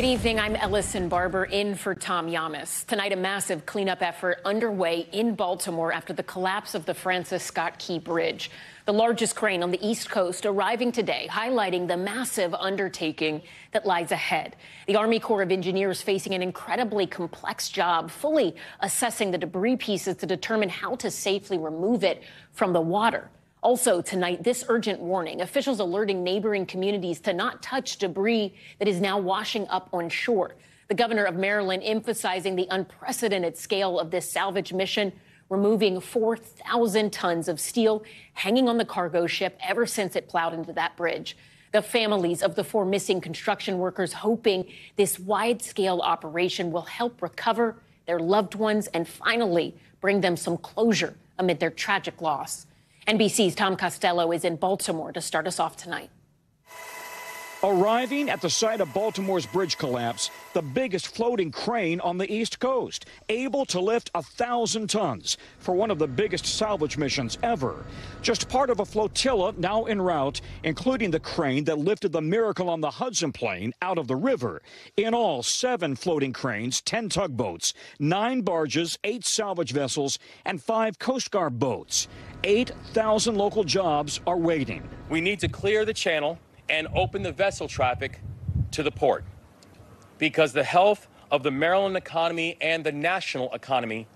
Good evening. I'm Ellison Barber in for Tom Llamas. Tonight, a massive cleanup effort underway in Baltimore after the collapse of the Francis Scott Key Bridge. The largest crane on the East Coast arriving today, highlighting the massive undertaking that lies ahead. The Army Corps of Engineers facing an incredibly complex job, fully assessing the debris pieces to determine how to safely remove it from the water. Also, tonight, this urgent warning officials alerting neighboring communities to not touch debris that is now washing up on shore. The governor of Maryland emphasizing the unprecedented scale of this salvage mission, removing 4,000 tons of steel hanging on the cargo ship ever since it plowed into that bridge. The families of the four missing construction workers hoping this wide scale operation will help recover their loved ones and finally bring them some closure amid their tragic loss. NBC's Tom Costello is in Baltimore to start us off tonight. Arriving at the site of Baltimore's bridge collapse, the biggest floating crane on the East Coast, able to lift a thousand tons for one of the biggest salvage missions ever. Just part of a flotilla now en route, including the crane that lifted the Miracle on the Hudson plane out of the river. In all, seven floating cranes, 10 tugboats, nine barges, eight salvage vessels, and five Coast Guard boats. 8,000 local jobs are waiting. We need to clear the channel and open the vessel traffic to the port because the health of the Maryland economy and the national economy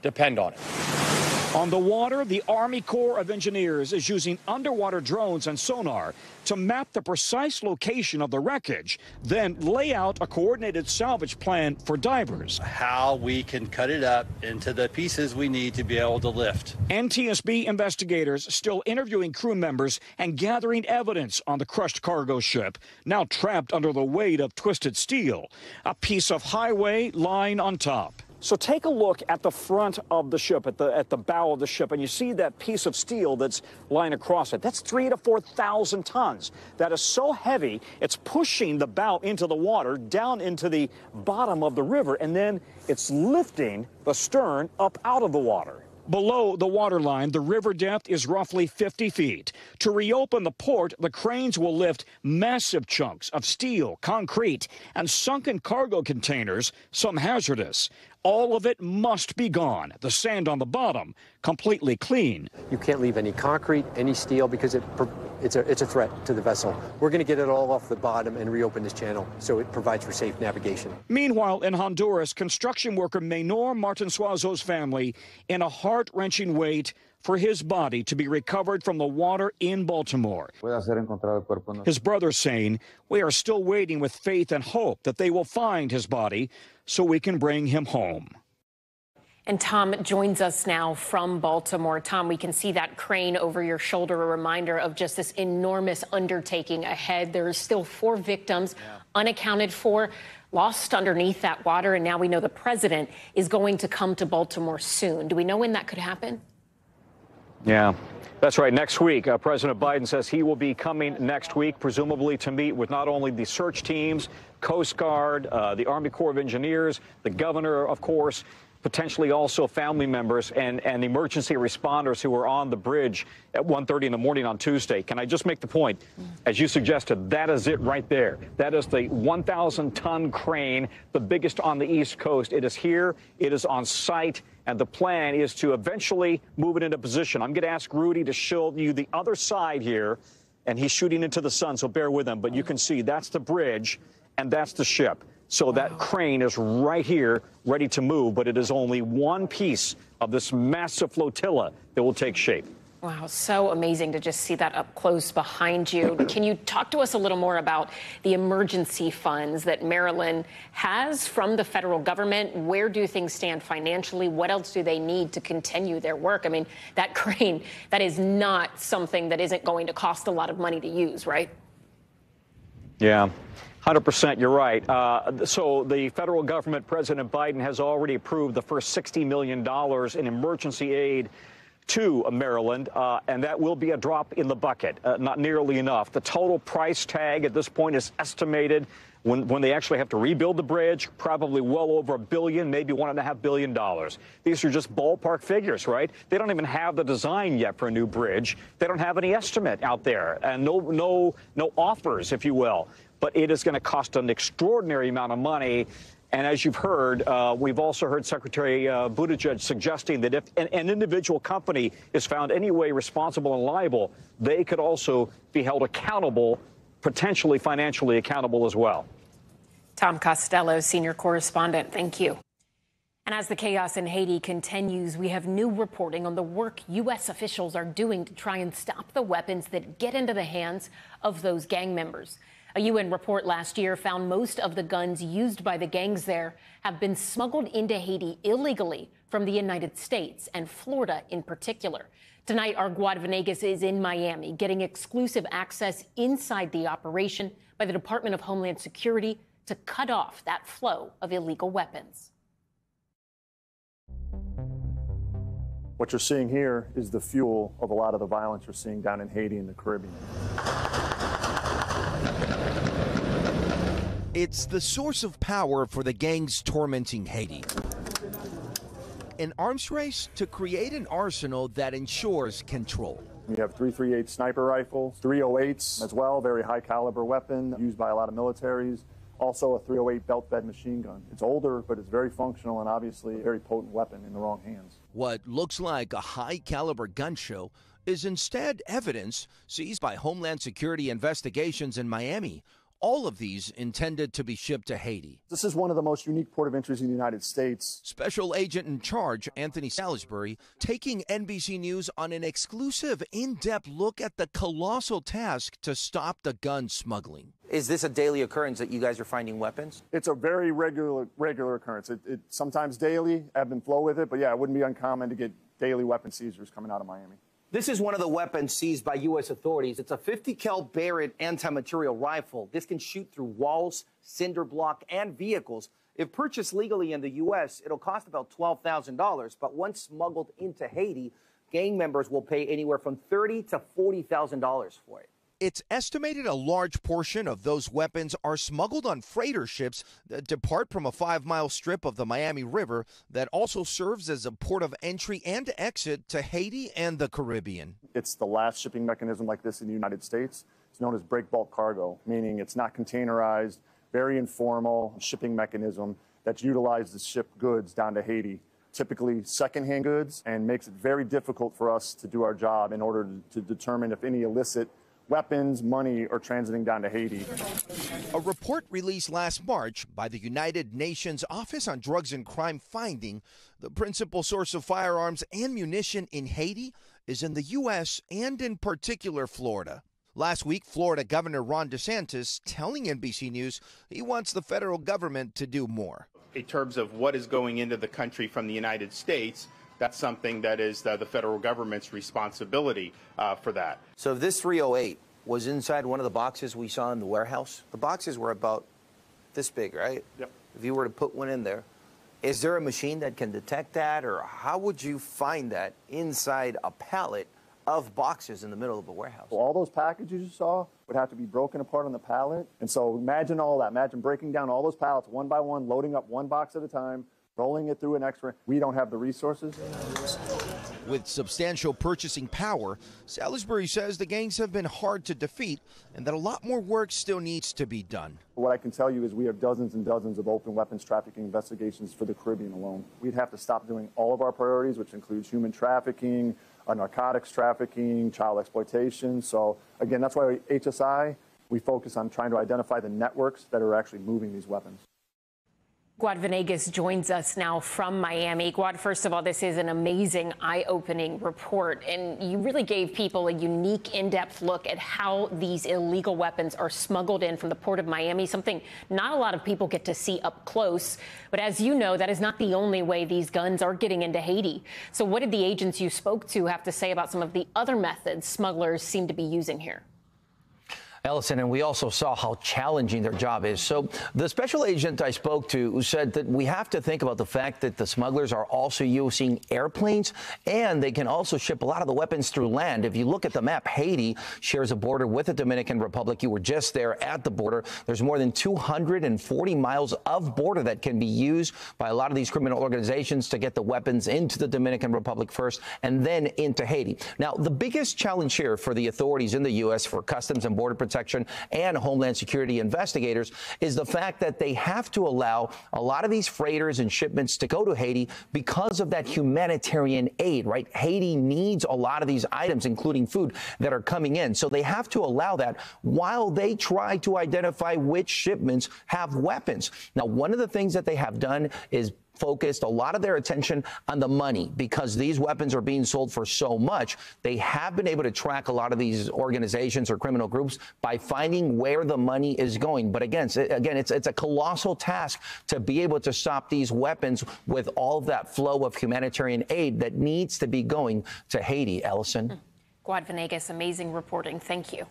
depend on it. On the water, the Army Corps of Engineers is using underwater drones and sonar to map the precise location of the wreckage, then lay out a coordinated salvage plan for divers. How we can cut it up into the pieces we need to be able to lift. NTSB investigators still interviewing crew members and gathering evidence on the crushed cargo ship, now trapped under the weight of twisted steel. A piece of highway lying on top. So take a look at the front of the ship, at the at the bow of the ship, and you see that piece of steel that's lying across it. That's three to four thousand tons. That is so heavy, it's pushing the bow into the water, down into the bottom of the river, and then it's lifting the stern up out of the water. Below the waterline, the river depth is roughly 50 feet. To reopen the port, the cranes will lift massive chunks of steel, concrete, and sunken cargo containers, some hazardous. All of it must be gone. The sand on the bottom completely clean. You can't leave any concrete, any steel, because it, it's, a, it's a threat to the vessel. We're going to get it all off the bottom and reopen this channel so it provides for safe navigation. Meanwhile, in Honduras, construction worker Maynor Martin Suazo's family in a heart-wrenching wait for his body to be recovered from the water in Baltimore. His brother saying, We are still waiting with faith and hope that they will find his body so we can bring him home. And Tom joins us now from Baltimore. Tom, we can see that crane over your shoulder, a reminder of just this enormous undertaking ahead. There are still four victims yeah. unaccounted for, lost underneath that water, and now we know the president is going to come to Baltimore soon. Do we know when that could happen? Yeah. That's right. Next week, uh, President Biden says he will be coming next week, presumably to meet with not only the search teams, Coast Guard, uh, the Army Corps of Engineers, the governor, of course, potentially also family members and, and emergency responders who were on the bridge at 1.30 in the morning on Tuesday. Can I just make the point? As you suggested, that is it right there. That is the 1,000-ton crane, the biggest on the East Coast. It is here. It is on site. And the plan is to eventually move it into position. I'm going to ask Rudy to show you the other side here. And he's shooting into the sun, so bear with him. But you can see that's the bridge and that's the ship. So wow. that crane is right here, ready to move, but it is only one piece of this massive flotilla that will take shape. Wow, so amazing to just see that up close behind you. Can you talk to us a little more about the emergency funds that Maryland has from the federal government? Where do things stand financially? What else do they need to continue their work? I mean, that crane, that is not something that isn't going to cost a lot of money to use, right? Yeah. 100%, you're right. Uh, so the federal government, President Biden, has already approved the first $60 million in emergency aid to Maryland, uh, and that will be a drop in the bucket, uh, not nearly enough. The total price tag at this point is estimated when, when they actually have to rebuild the bridge, probably well over a billion, maybe one and a half billion dollars. These are just ballpark figures, right? They don't even have the design yet for a new bridge. They don't have any estimate out there and no, no, no offers, if you will. but it is going to cost an extraordinary amount of money. And as you've heard, uh, we've also heard Secretary uh, Buttigieg suggesting that if an, an, individual company is found any way responsible and liable, they could also be held accountable, potentially financially accountable as well. Tom Costello, senior correspondent, thank you. And as the chaos in Haiti continues, we have new reporting on the work U.S. officials are doing to try and stop the weapons that get into the hands of those gang members. A UN report last year found most of the guns used by the gangs there have been smuggled into Haiti illegally from the United States and Florida in particular. Tonight, our Guad Venegas is in Miami getting exclusive access inside the operation by the Department of Homeland Security to cut off that flow of illegal weapons. What you're seeing here is the fuel of a lot of the violence you're seeing down in Haiti and the Caribbean. It's the source of power for the gangs tormenting Haiti. An arms race to create an arsenal that ensures control. You have 338 sniper rifles, 308s as well, very high caliber weapon used by a lot of militaries. Also a 308 belt fed machine gun. It's older, but it's very functional and obviously a very potent weapon in the wrong hands. What looks like a high caliber gun show is instead evidence seized by Homeland Security investigations in Miami all of these intended to be shipped to Haiti. This is one of the most unique port of entries in the United States. Special agent in charge, Anthony Salisbury, taking NBC News on an exclusive, in depth look at the colossal task to stop the gun smuggling. Is this a daily occurrence that you guys are finding weapons? It's a very regular regular occurrence. It, it sometimes daily, ebb and flow with it, but yeah, it wouldn't be uncommon to get daily weapon seizures coming out of Miami. This is one of the weapons seized by U.S. authorities. It's a 50 cal Barrett anti-material rifle. This can shoot through walls, cinder block, and vehicles. If purchased legally in the U.S., it'll cost about $12,000. But once smuggled into Haiti, gang members will pay anywhere from $30 to $40,000 for it. It's estimated a large portion of those weapons are smuggled on freighter ships that depart from a five mile strip of the Miami River that also serves as a port of entry and exit to Haiti and the Caribbean. It's the last shipping mechanism like this in the United States. It's known as break bulk cargo, meaning it's not containerized, very informal shipping mechanism that's utilized to ship goods down to Haiti typically secondhand goods and makes it very difficult for us to do our job in order to, to determine if any illicit weapons, money are transiting down to Haiti. A report released last March by the United Nations Office on Drugs and Crime finding the principal source of firearms and munition in Haiti is in the U.S. and in particular Florida. Last week, Florida Governor Ron DeSantis telling NBC News he wants the federal government to do more. In terms of what is going into the country from the United States, that's something that is the, the federal government's responsibility uh, for that. So if this 308 was inside one of the boxes we saw in the warehouse, the boxes were about this big, right? Yep. If you were to put one in there, is there a machine that can detect that, or how would you find that inside a pallet of boxes in the middle of a warehouse? Well, all those packages you saw would have to be broken apart on the pallet. And so imagine all that. Imagine breaking down all those pallets one by one, loading up one box at a time, rolling it through an X-ray. We don't have the resources. With substantial purchasing power, Salisbury says the gangs have been hard to defeat and that a lot more work still needs to be done. What I can tell you is we have dozens and dozens of open weapons trafficking investigations for the Caribbean alone. We'd have to stop doing all of our priorities, which includes human trafficking, uh, narcotics trafficking, child exploitation. So again, that's why HSI, we focus on trying to identify the networks that are actually moving these weapons. Guad Venegas joins us now from Miami. Guad, first of all, this is an amazing, eye opening report, and you really gave people a unique, in depth look at how these illegal weapons are smuggled in from the port of Miami, something not a lot of people get to see up close. But as you know, that is not the only way these guns are getting into Haiti. So, what did the agents you spoke to have to say about some of the other methods smugglers seem to be using here? Ellison, and we also saw how challenging their job is. So the special agent I spoke to said that we have to think about the fact that the smugglers are also using airplanes and they can also ship a lot of the weapons through land. If you look at the map, Haiti shares a border with the Dominican Republic. You were just there at the border. There's more than 240 miles of border that can be used by a lot of these criminal organizations to get the weapons into the Dominican Republic first and then into Haiti. Now, the biggest challenge here for the authorities in the U.S. for Customs and Border Protection Protection and Homeland Security investigators is the fact that they have to allow a lot of these freighters and shipments to go to Haiti because of that humanitarian aid, right? Haiti needs a lot of these items, including food, that are coming in. So they have to allow that while they try to identify which shipments have weapons. Now, one of the things that they have done is focused a lot of their attention on the money because these weapons are being sold for so much. They have been able to track a lot of these organizations or criminal groups by finding where the money is going. But again, again, it's it's a colossal task to be able to stop these weapons with all of that flow of humanitarian aid that needs to be going to Haiti. Ellison. Guad Venegas, amazing reporting. Thank you.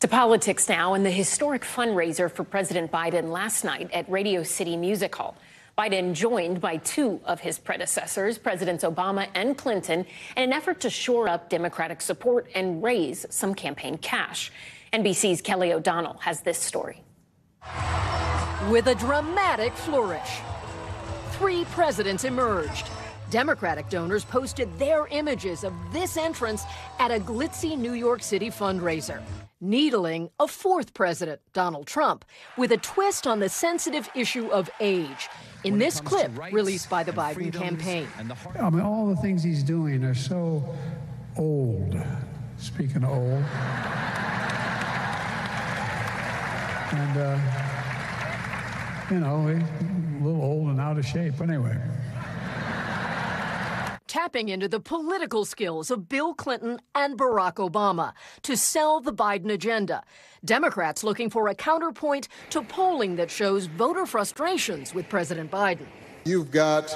To politics now, and the historic fundraiser for President Biden last night at Radio City Music Hall. Biden joined by two of his predecessors, Presidents Obama and Clinton, in an effort to shore up Democratic support and raise some campaign cash. NBC's Kelly O'Donnell has this story. With a dramatic flourish, three presidents emerged. Democratic donors posted their images of this entrance at a glitzy New York City fundraiser needling a fourth president, Donald Trump, with a twist on the sensitive issue of age. In this clip released by the Biden campaign. I mean, all the things he's doing are so old. Speaking of old. And, uh, you know, a little old and out of shape anyway tapping into the political skills of Bill Clinton and Barack Obama to sell the Biden agenda. Democrats looking for a counterpoint to polling that shows voter frustrations with President Biden. You've got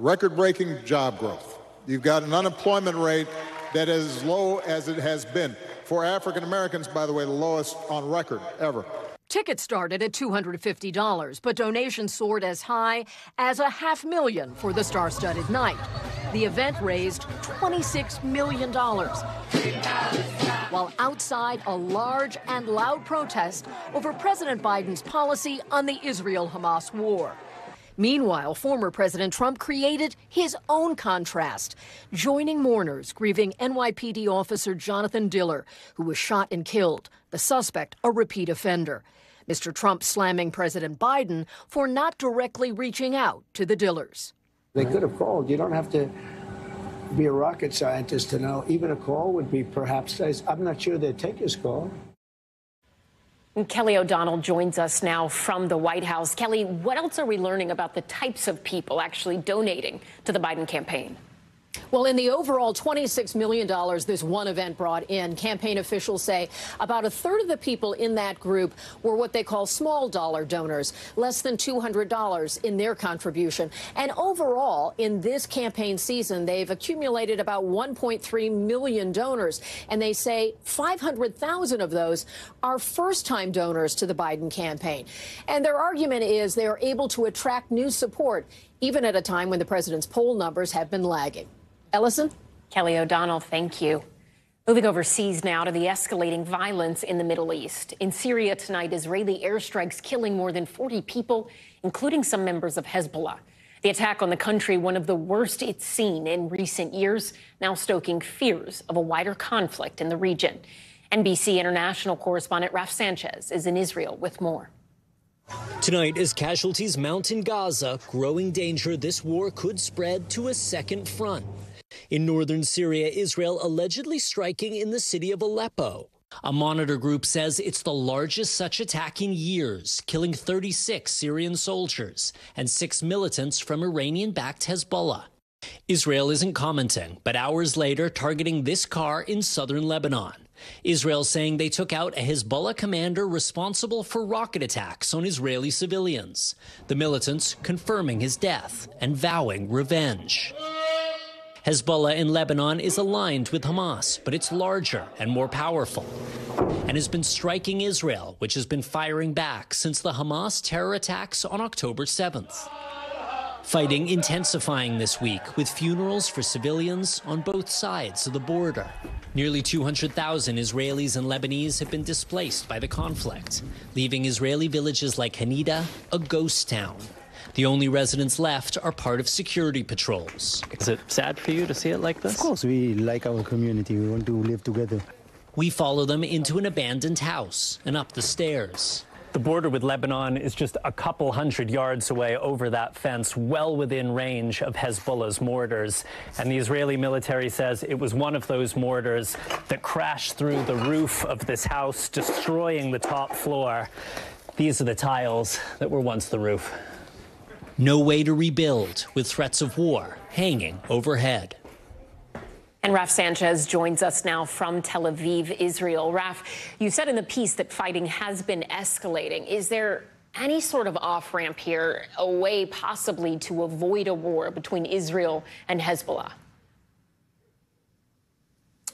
record breaking job growth. You've got an unemployment rate that is as low as it has been. For African Americans, by the way, the lowest on record ever. Tickets started at $250, but donations soared as high as a half million for the star studded night. The event raised $26 million. While outside, a large and loud protest over President Biden's policy on the Israel Hamas war. Meanwhile, former President Trump created his own contrast, joining mourners grieving NYPD officer Jonathan Diller, who was shot and killed, the suspect a repeat offender. Mr. Trump slamming President Biden for not directly reaching out to the Dillers. They could have called. You don't have to be a rocket scientist to know even a call would be perhaps, I'm not sure they'd take his call. Kelly O'Donnell joins us now from the White House. Kelly, what else are we learning about the types of people actually donating to the Biden campaign? Well, in the overall $26 million this one event brought in, campaign officials say about a third of the people in that group were what they call small dollar donors, less than $200 in their contribution. And overall, in this campaign season, they've accumulated about 1.3 million donors. And they say 500,000 of those are first time donors to the Biden campaign. And their argument is they are able to attract new support even at a time when the president's poll numbers have been lagging. Ellison? Kelly O'Donnell, thank you. Moving overseas now to the escalating violence in the Middle East. In Syria tonight, Israeli airstrikes killing more than 40 people, including some members of Hezbollah. The attack on the country, one of the worst it's seen in recent years, now stoking fears of a wider conflict in the region. NBC international correspondent Raf Sanchez is in Israel with more. Tonight, as casualties mount in Gaza, growing danger this war could spread to a second front. In northern Syria, Israel allegedly striking in the city of Aleppo. A monitor group says it's the largest such attack in years, killing 36 Syrian soldiers and six militants from Iranian backed Hezbollah. Israel isn't commenting, but hours later, targeting this car in southern Lebanon. Israel saying they took out a Hezbollah commander responsible for rocket attacks on Israeli civilians. The militants confirming his death and vowing revenge. Hezbollah in Lebanon is aligned with Hamas, but it's larger and more powerful and has been striking Israel, which has been firing back since the Hamas terror attacks on October 7th. Fighting intensifying this week with funerals for civilians on both sides of the border. Nearly 200,000 Israelis and Lebanese have been displaced by the conflict, leaving Israeli villages like Hanita a ghost town. The only residents left are part of security patrols. Is it sad for you to see it like this? Of course, we like our community. We want to live together. We follow them into an abandoned house and up the stairs. The border with Lebanon is just a couple hundred yards away over that fence, well within range of Hezbollah's mortars. And the Israeli military says it was one of those mortars that crashed through the roof of this house, destroying the top floor. These are the tiles that were once the roof. No way to rebuild, with threats of war hanging overhead. And Raf Sanchez joins us now from Tel Aviv, Israel. Raf, you said in the piece that fighting has been escalating. Is there any sort of off ramp here, a way possibly to avoid a war between Israel and Hezbollah?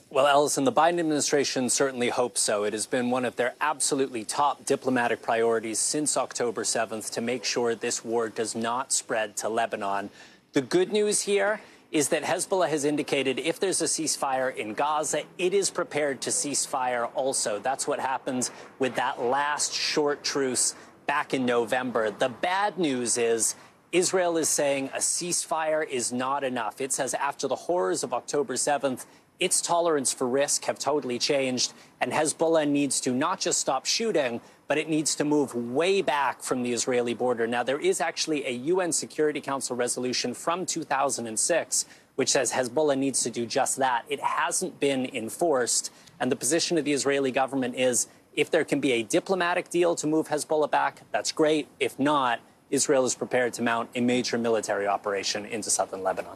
Well, Ellison, the Biden administration certainly hopes so. It has been one of their absolutely top diplomatic priorities since October 7th to make sure this war does not spread to Lebanon. The good news here is that Hezbollah has indicated if there's a ceasefire in Gaza, it is prepared to cease fire also. That's what happens with that last short truce back in November. The bad news is Israel is saying a ceasefire is not enough. It says after the horrors of October 7th, its tolerance for risk have totally changed, and Hezbollah needs to not just stop shooting, but it needs to move way back from the Israeli border. Now, there is actually a UN Security Council resolution from 2006 which says Hezbollah needs to do just that. It hasn't been enforced, and the position of the Israeli government is if there can be a diplomatic deal to move Hezbollah back, that's great. If not, Israel is prepared to mount a major military operation into southern Lebanon.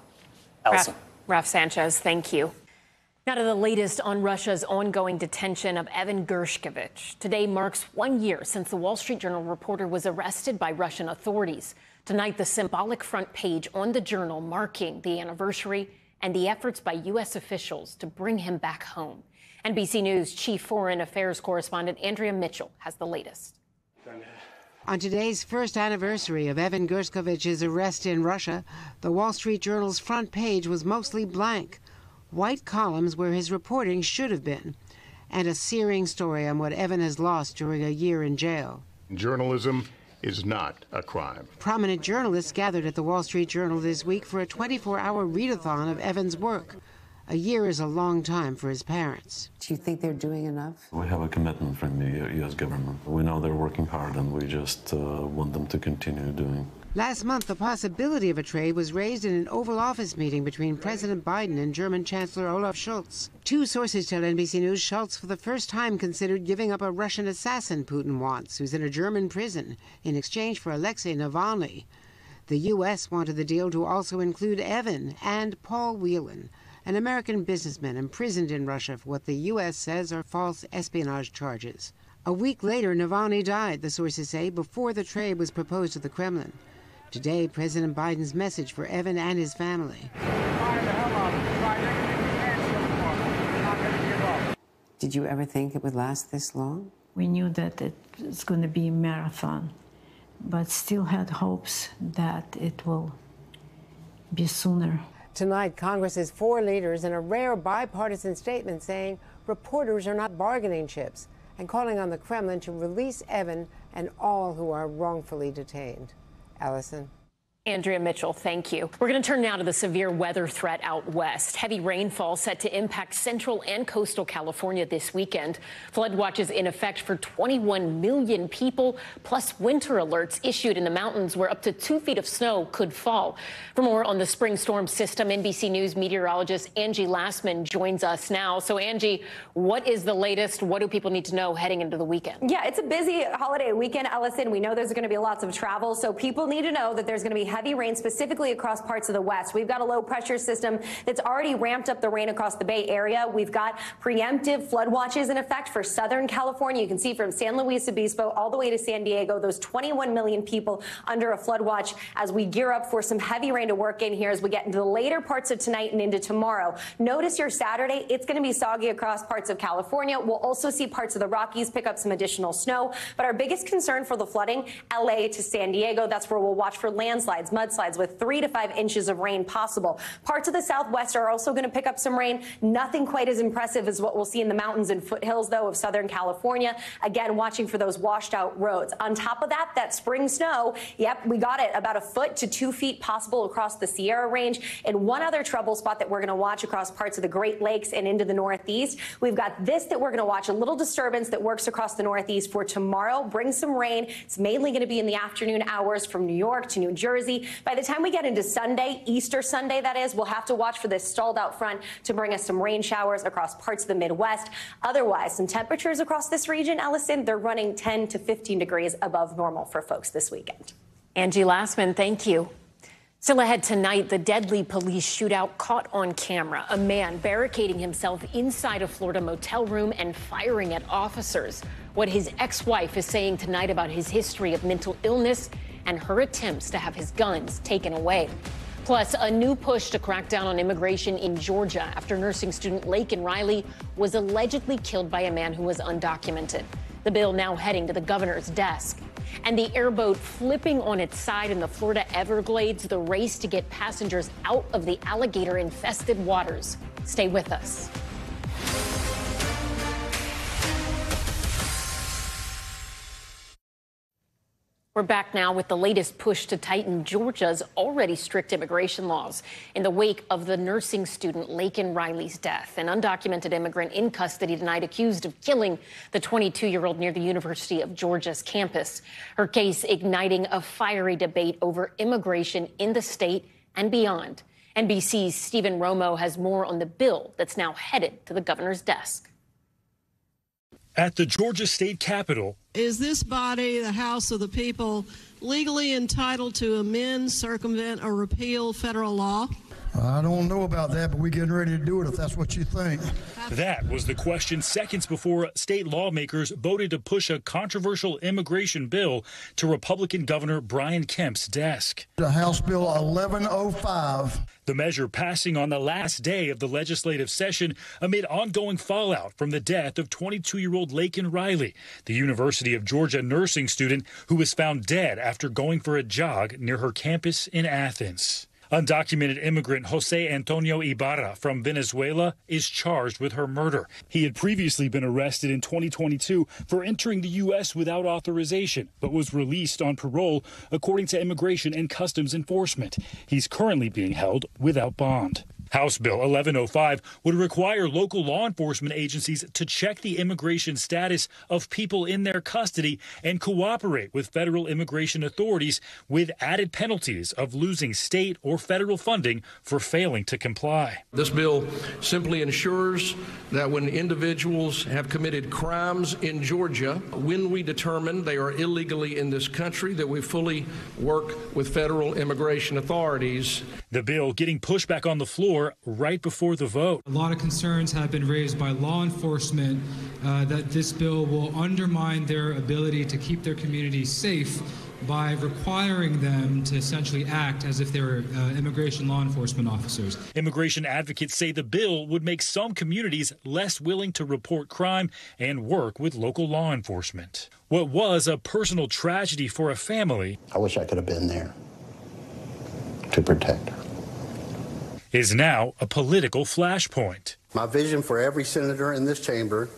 Elsa. Raf, Raf Sanchez, thank you. Now to the latest on Russia's ongoing detention of Evan Gershkovich. Today marks one year since the Wall Street Journal reporter was arrested by Russian authorities. Tonight, the symbolic front page on the journal marking the anniversary and the efforts by U.S. officials to bring him back home. NBC News Chief Foreign Affairs Correspondent Andrea Mitchell has the latest. On today's first anniversary of Evan Gershkovich's arrest in Russia, the Wall Street Journal's front page was mostly blank white columns where his reporting should have been, and a searing story on what Evan has lost during a year in jail. Journalism is not a crime. Prominent journalists gathered at the Wall Street Journal this week for a 24 hour readathon of Evan's work. A year is a long time for his parents. Do you think they're doing enough? We have a commitment from the U.S. government. We know they're working hard, and we just uh, want them to continue doing. Last month, the possibility of a trade was raised in an Oval Office meeting between President Biden and German Chancellor Olaf Scholz. Two sources tell NBC News Scholz for the first time considered giving up a Russian assassin Putin wants, who's in a German prison, in exchange for Alexei Navalny. The U.S. wanted the deal to also include Evan and Paul Whelan, an American businessman imprisoned in Russia for what the U.S. says are false espionage charges. A week later, Navalny died, the sources say, before the trade was proposed to the Kremlin. Today, President Biden's message for Evan and his family. Did you ever think it would last this long? We knew that it's going to be a marathon, but still had hopes that it will be sooner. Tonight, Congress's four leaders in a rare bipartisan statement saying reporters are not bargaining chips and calling on the Kremlin to release Evan and all who are wrongfully detained. Allison. Andrea Mitchell, thank you. We're going to turn now to the severe weather threat out west. Heavy rainfall set to impact central and coastal California this weekend. Flood watches in effect for 21 million people, plus winter alerts issued in the mountains where up to two feet of snow could fall. For more on the spring storm system, NBC News meteorologist Angie Lassman joins us now. So, Angie, what is the latest? What do people need to know heading into the weekend? Yeah, it's a busy holiday weekend, Ellison. We know there's going to be lots of travel, so people need to know that there's going to be heavy rain specifically across parts of the west. We've got a low pressure system that's already ramped up the rain across the Bay Area. We've got preemptive flood watches in effect for Southern California. You can see from San Luis Obispo all the way to San Diego, those 21 million people under a flood watch as we gear up for some heavy rain to work in here as we get into the later parts of tonight and into tomorrow. Notice your Saturday, it's going to be soggy across parts of California. We'll also see parts of the Rockies pick up some additional snow. But our biggest concern for the flooding, LA to San Diego, that's where we'll watch for landslides landslides, mudslides with three to five inches of rain possible. Parts of the southwest are also going to pick up some rain. Nothing quite as impressive as what we'll see in the mountains and foothills, though, of Southern California. Again, watching for those washed out roads. On top of that, that spring snow, yep, we got it about a foot to two feet possible across the Sierra range. And one other trouble spot that we're going to watch across parts of the Great Lakes and into the Northeast. We've got this that we're going to watch a little disturbance that works across the Northeast for tomorrow. Bring some rain. It's mainly going to be in the afternoon hours from New York to New Jersey. By the time we get into Sunday, Easter Sunday, that is, we'll have to watch for this stalled out front to bring us some rain showers across parts of the Midwest. Otherwise, some temperatures across this region, Ellison, they're running 10 to 15 degrees above normal for folks this weekend. Angie Lassman, thank you. Still ahead tonight, the deadly police shootout caught on camera. A man barricading himself inside a Florida motel room and firing at officers. What his ex wife is saying tonight about his history of mental illness and her attempts to have his guns taken away. Plus, a new push to crack down on immigration in Georgia after nursing student Laken Riley was allegedly killed by a man who was undocumented. The bill now heading to the governor's desk. And the airboat flipping on its side in the Florida Everglades, the race to get passengers out of the alligator infested waters. Stay with us. We're back now with the latest push to tighten Georgia's already strict immigration laws in the wake of the nursing student Laken Riley's death. An undocumented immigrant in custody tonight accused of killing the 22 year old near the University of Georgia's campus. Her case igniting a fiery debate over immigration in the state and beyond. NBC's Stephen Romo has more on the bill that's now headed to the governor's desk. At the Georgia State Capitol, is this body, the House of the People, legally entitled to amend, circumvent, or repeal federal law? I don't know about that, but we're getting ready to do it if that's what you think. That was the question seconds before state lawmakers voted to push a controversial immigration bill to Republican Governor Brian Kemp's desk. The House Bill 1105. The measure passing on the last day of the legislative session amid ongoing fallout from the death of 22 year old Laken Riley, the University of Georgia nursing student who was found dead after going for a jog near her campus in Athens. Undocumented immigrant Jose Antonio Ibarra from Venezuela is charged with her murder. He had previously been arrested in 2022 for entering the U.S. without authorization, but was released on parole according to Immigration and Customs Enforcement. He's currently being held without bond. House Bill 1105 would require local law enforcement agencies to check the immigration status of people in their custody and cooperate with federal immigration authorities with added penalties of losing state or federal funding for failing to comply. This bill simply ensures that when individuals have committed crimes in Georgia, when we determine they are illegally in this country, that we fully work with federal immigration authorities. The bill getting pushback on the floor right before the vote. A lot of concerns have been raised by law enforcement uh, that this bill will undermine their ability to keep their communities safe by requiring them to essentially act as if they were uh, immigration law enforcement officers. Immigration advocates say the bill would make some communities less willing to report crime and work with local law enforcement. What was a personal tragedy for a family. I wish I could have been there to protect her is now a political flashpoint. My vision for every senator in this chamber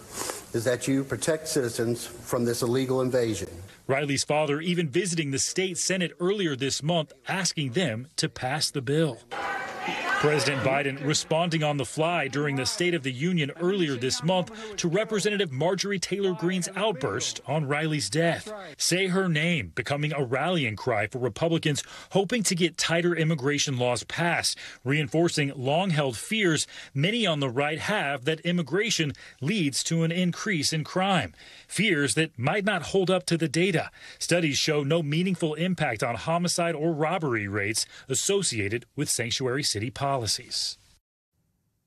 is that you protect citizens from this illegal invasion. Riley's father even visiting the state Senate earlier this month, asking them to pass the bill. President Biden responding on the fly during the State of the Union earlier this month to Representative Marjorie Taylor Greene's outburst on Riley's death. Say her name becoming a rallying cry for Republicans hoping to get tighter immigration laws passed, reinforcing long held fears many on the right have that immigration leads to an increase in crime. Fears that might not hold up to the data. Studies show no meaningful impact on homicide or robbery rates associated with sanctuary city policies.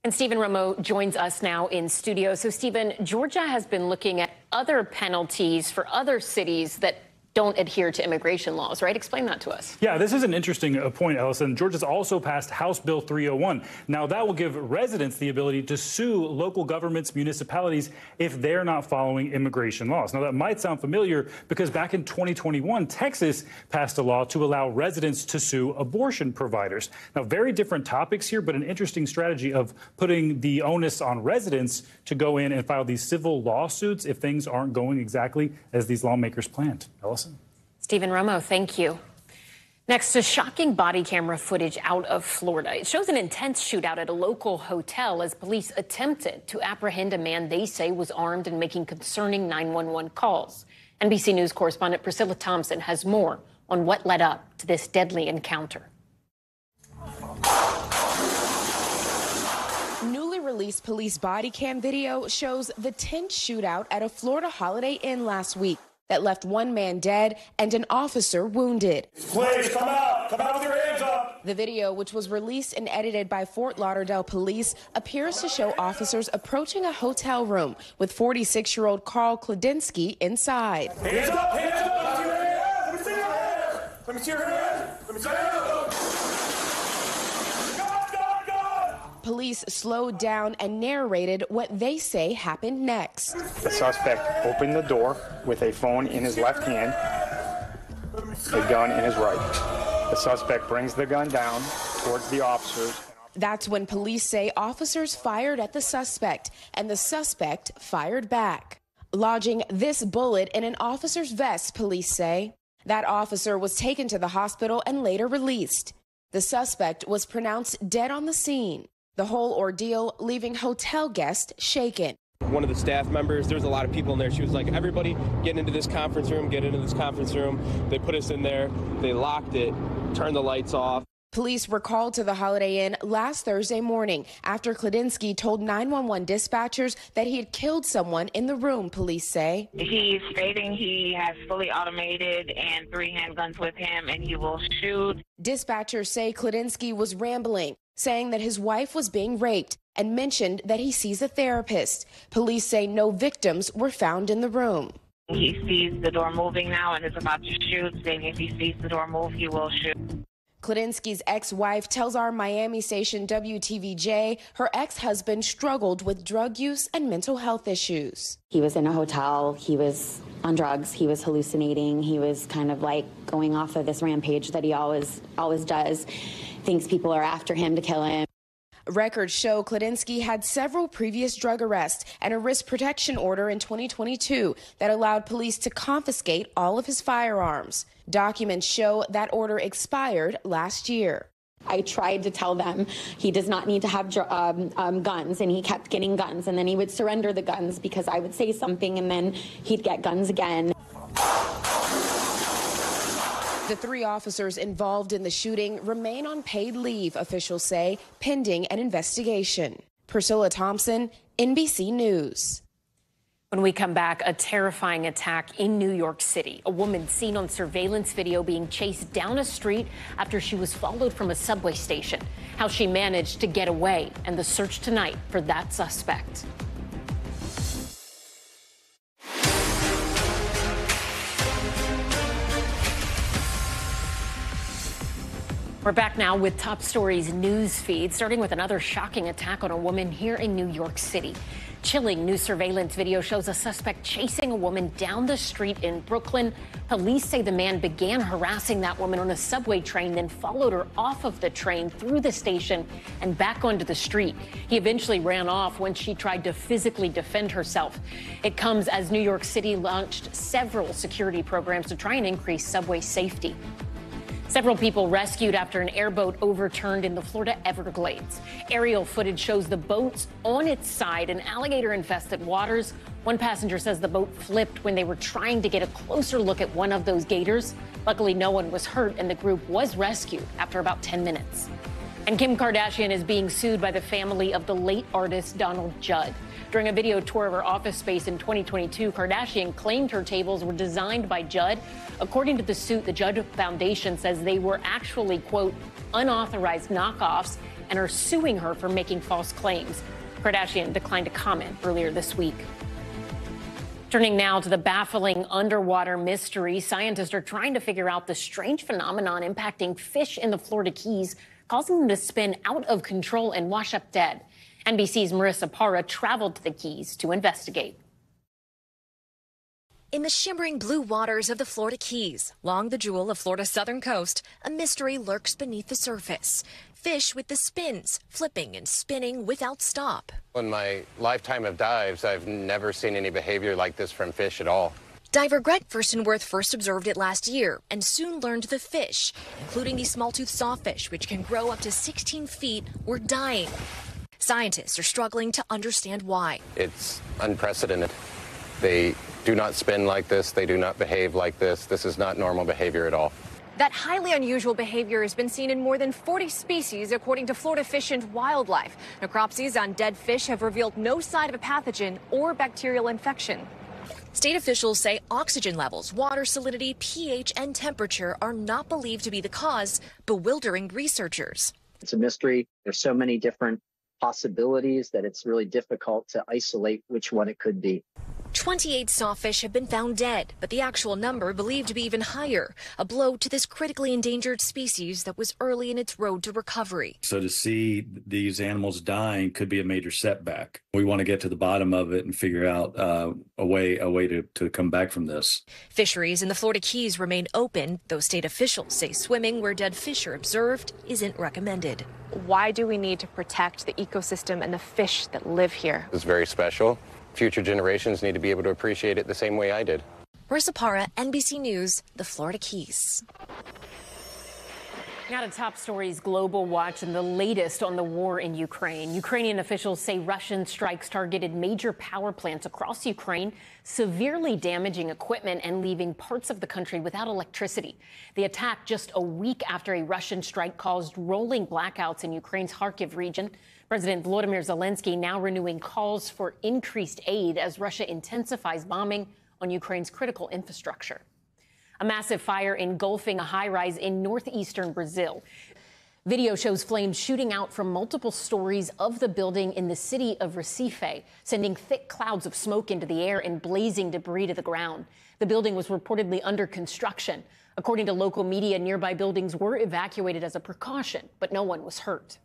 And Stephen Romo joins us now in studio. So, Stephen, Georgia has been looking at other penalties for other cities that don't adhere to immigration laws, right? Explain that to us. Yeah, this is an interesting uh, point, Ellison. Georgia's also passed House Bill 301. Now, that will give residents the ability to sue local governments, municipalities, if they're not following immigration laws. Now, that might sound familiar because back in 2021, Texas passed a law to allow residents to sue abortion providers. Now, very different topics here, but an interesting strategy of putting the onus on residents to go in and file these civil lawsuits if things aren't going exactly as these lawmakers planned. Ellison? Stephen Romo, thank you. Next, to shocking body camera footage out of Florida. It shows an intense shootout at a local hotel as police attempted to apprehend a man they say was armed and making concerning 911 calls. NBC News correspondent Priscilla Thompson has more on what led up to this deadly encounter. Newly released police body cam video shows the tense shootout at a Florida Holiday Inn last week that left one man dead and an officer wounded. Please come out. Come out with your hands up. The video, which was released and edited by Fort Lauderdale police, appears to show officers approaching a hotel room with 46 year old Carl Kladinsky inside. Hands up, hands up. Let me see your hands. Let me see your hands. Let me see your hands. Police slowed down and narrated what they say happened next. The suspect opened the door with a phone in his left hand, a gun in his right. The suspect brings the gun down towards the officers. That's when police say officers fired at the suspect and the suspect fired back, lodging this bullet in an officer's vest, police say. That officer was taken to the hospital and later released. The suspect was pronounced dead on the scene. The whole ordeal leaving hotel guests shaken. One of the staff members, there was a lot of people in there. She was like, everybody get into this conference room, get into this conference room. They put us in there, they locked it, turned the lights off. Police were called to the Holiday Inn last Thursday morning after Kladinsky told 911 dispatchers that he had killed someone in the room, police say. He's stating he has fully automated and three handguns with him and he will shoot. Dispatchers say Kladinsky was rambling saying that his wife was being raped and mentioned that he sees a therapist. Police say no victims were found in the room. He sees the door moving now and is about to shoot, saying if he sees the door move, he will shoot. Kladinsky's ex wife tells our Miami station WTVJ her ex husband struggled with drug use and mental health issues. He was in a hotel, he was on drugs, he was hallucinating, he was kind of like going off of this rampage that he always always does. Thinks people are after him to kill him. Records show Kladinsky had several previous drug arrests and a risk protection order in 2022 that allowed police to confiscate all of his firearms. Documents show that order expired last year. I tried to tell them he does not need to have um, um, guns, and he kept getting guns. And then he would surrender the guns because I would say something, and then he'd get guns again. The three officers involved in the shooting remain on paid leave, officials say, pending an investigation. Priscilla Thompson, NBC News. When we come back, a terrifying attack in New York City. A woman seen on surveillance video being chased down a street after she was followed from a subway station. How she managed to get away, and the search tonight for that suspect. We're back now with Top Stories news feed, starting with another shocking attack on a woman here in New York City. Chilling new surveillance video shows a suspect chasing a woman down the street in Brooklyn. Police say the man began harassing that woman on a subway train, then followed her off of the train through the station and back onto the street. He eventually ran off when she tried to physically defend herself. It comes as New York City launched several security programs to try and increase subway safety. Several people rescued after an airboat overturned in the Florida Everglades. Aerial footage shows the boat's on its side in alligator infested waters. One passenger says the boat flipped when they were trying to get a closer look at one of those gators. Luckily, no one was hurt, and the group was rescued after about 10 minutes. And Kim Kardashian is being sued by the family of the late artist Donald Judd. During a video tour of her office space in 2022, Kardashian claimed her tables were designed by Judd. According to the suit, the Judd Foundation says they were actually, quote, unauthorized knockoffs and are suing her for making false claims. Kardashian declined to comment earlier this week. Turning now to the baffling underwater mystery, scientists are trying to figure out the strange phenomenon impacting fish in the Florida Keys, causing them to spin out of control and wash up dead. NBC's Marissa Parra traveled to the Keys to investigate. In the shimmering blue waters of the Florida Keys, along the jewel of Florida's southern coast, a mystery lurks beneath the surface. Fish with the spins, flipping and spinning without stop. In my lifetime of dives, I've never seen any behavior like this from fish at all. Diver Greg Furstenworth first observed it last year and soon learned the fish, including the small-toothed sawfish, which can grow up to 16 feet, were dying. Scientists are struggling to understand why. It's unprecedented. They do not spin like this. They do not behave like this. This is not normal behavior at all. That highly unusual behavior has been seen in more than 40 species, according to Florida Fish and Wildlife. Necropsies on dead fish have revealed no sign of a pathogen or bacterial infection. State officials say oxygen levels, water salinity, pH, and temperature are not believed to be the cause, bewildering researchers. It's a mystery. There's so many different possibilities that it's really difficult to isolate which one it could be. 28 sawfish have been found dead, but the actual number believed to be even higher, a blow to this critically endangered species that was early in its road to recovery. So to see these animals dying could be a major setback. We want to get to the bottom of it and figure out uh, a way a way to, to come back from this. Fisheries in the Florida Keys remain open, though state officials say swimming where dead fish are observed isn't recommended. Why do we need to protect the ecosystem and the fish that live here? It's very special future generations need to be able to appreciate it the same way I did. Marissa Parra, NBC News, the Florida Keys. Now to top stories, Global Watch, and the latest on the war in Ukraine. Ukrainian officials say Russian strikes targeted major power plants across Ukraine, severely damaging equipment and leaving parts of the country without electricity. The attack just a week after a Russian strike caused rolling blackouts in Ukraine's Kharkiv region. President Volodymyr Zelensky now renewing calls for increased aid as Russia intensifies bombing on Ukraine's critical infrastructure. A massive fire engulfing a high rise in northeastern Brazil. Video shows flames shooting out from multiple stories of the building in the city of Recife, sending thick clouds of smoke into the air and blazing debris to the ground. The building was reportedly under construction. According to local media, nearby buildings were evacuated as a precaution, but no one was hurt.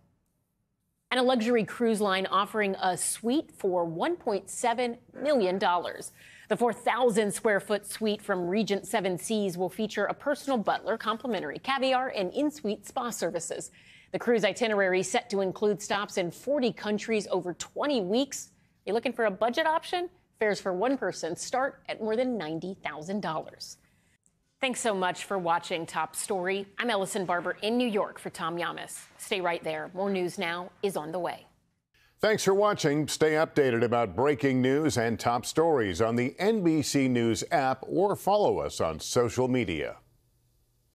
And a luxury cruise line offering a suite for $1.7 million. The 4,000 square foot suite from Regent Seven Seas will feature a personal butler, complimentary caviar, and in suite spa services. The cruise itinerary set to include stops in 40 countries over 20 weeks. You looking for a budget option? Fares for one person start at more than $90,000. Thanks so much for watching Top Story. I'm Ellison Barber in New York for Tom Llamas. Stay right there. More news now is on the way. Thanks for watching. Stay updated about breaking news and top stories on the NBC News app or follow us on social media.